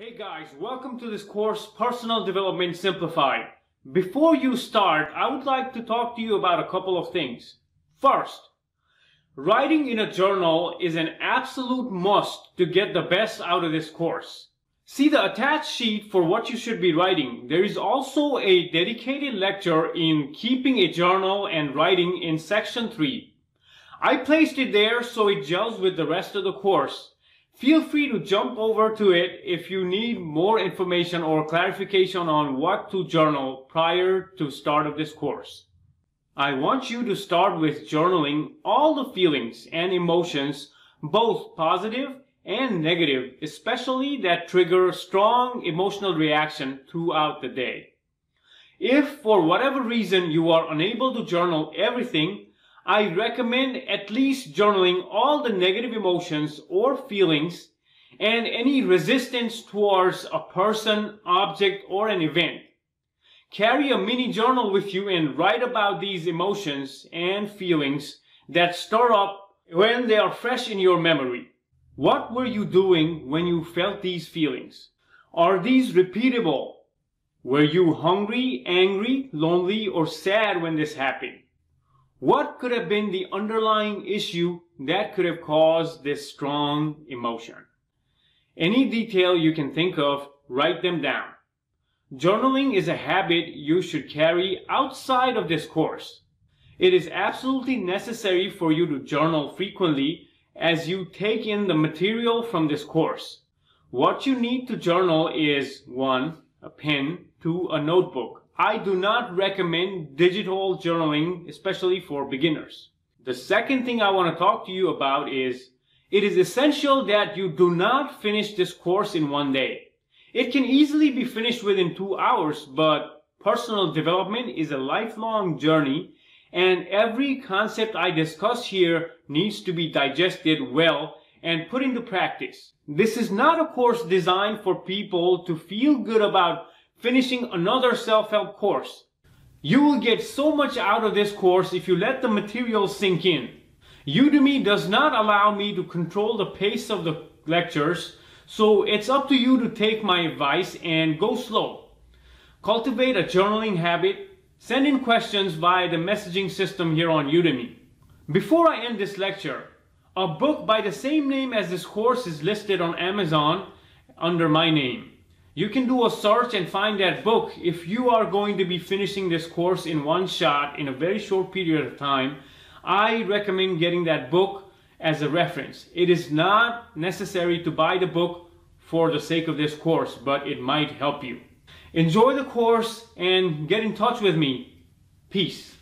Hey guys, welcome to this course, Personal Development Simplified. Before you start, I would like to talk to you about a couple of things. First, writing in a journal is an absolute must to get the best out of this course. See the attached sheet for what you should be writing. There is also a dedicated lecture in keeping a journal and writing in section 3. I placed it there so it gels with the rest of the course. Feel free to jump over to it if you need more information or clarification on what to journal prior to start of this course. I want you to start with journaling all the feelings and emotions, both positive and negative, especially that trigger strong emotional reaction throughout the day. If for whatever reason you are unable to journal everything, I recommend at least journaling all the negative emotions or feelings and any resistance towards a person, object, or an event. Carry a mini journal with you and write about these emotions and feelings that stir up when they are fresh in your memory. What were you doing when you felt these feelings? Are these repeatable? Were you hungry, angry, lonely, or sad when this happened? What could have been the underlying issue that could have caused this strong emotion? Any detail you can think of, write them down. Journaling is a habit you should carry outside of this course. It is absolutely necessary for you to journal frequently as you take in the material from this course. What you need to journal is 1. A pen, 2. A notebook, I do not recommend digital journaling, especially for beginners. The second thing I want to talk to you about is it is essential that you do not finish this course in one day. It can easily be finished within two hours, but personal development is a lifelong journey and every concept I discuss here needs to be digested well and put into practice. This is not a course designed for people to feel good about finishing another self-help course. You will get so much out of this course if you let the material sink in. Udemy does not allow me to control the pace of the lectures, so it's up to you to take my advice and go slow. Cultivate a journaling habit. Send in questions via the messaging system here on Udemy. Before I end this lecture, a book by the same name as this course is listed on Amazon under my name. You can do a search and find that book if you are going to be finishing this course in one shot in a very short period of time. I recommend getting that book as a reference. It is not necessary to buy the book for the sake of this course, but it might help you. Enjoy the course and get in touch with me. Peace.